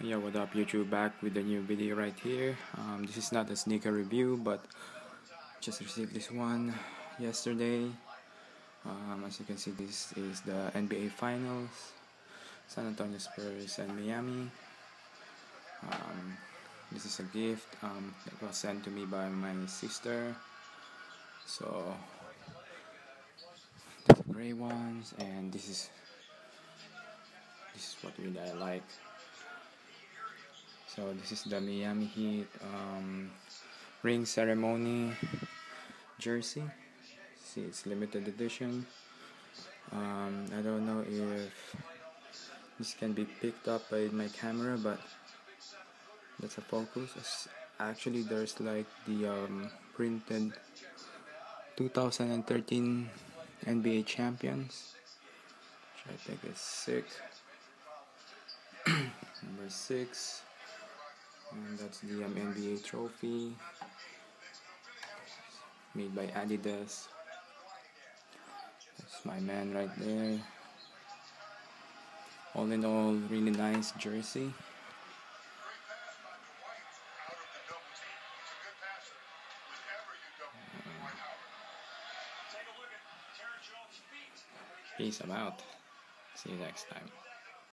Yeah, what up YouTube back with a new video right here. Um, this is not a sneaker review but just received this one yesterday. Um, as you can see this is the NBA Finals. San Antonio Spurs and Miami. Um, this is a gift um, that was sent to me by my sister. So the gray ones and this is this is what really I like so this is the Miami Heat um, ring ceremony jersey. See, it's limited edition. Um, I don't know if this can be picked up by my camera, but that's a focus. Actually, there's like the um, printed 2013 NBA champions, which I think is sick. Number six and that's the um, NBA trophy made by Adidas that's my man right there all in all really nice jersey Peace, I'm out. See you next time.